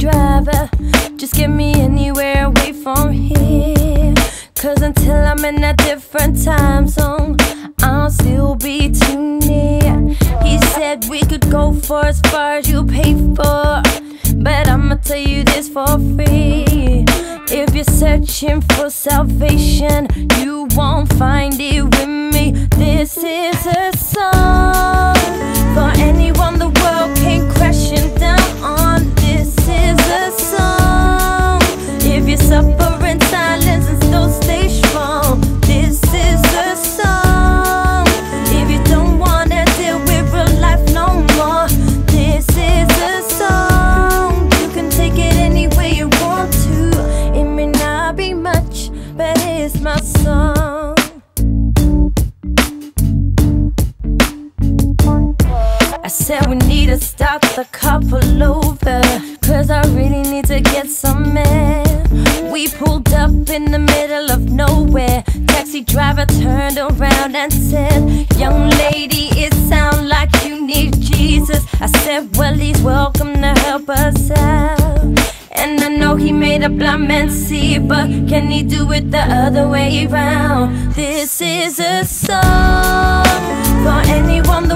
driver. Just get me anywhere away from here. Cause until I'm in a different time zone, I'll still be too near. He said we could go for as far as you pay for. But I'ma tell you this for free. If you're searching for salvation, you won't find it with me. This is a song I said we need to start the couple over. Cause I really need to get some in the middle of nowhere. Taxi driver turned around and said, Young lady, it sounds like you need Jesus. I said, Well, he's welcome to help us out. And I know he made a blind man see, but can he do it the other way around? This is a song for anyone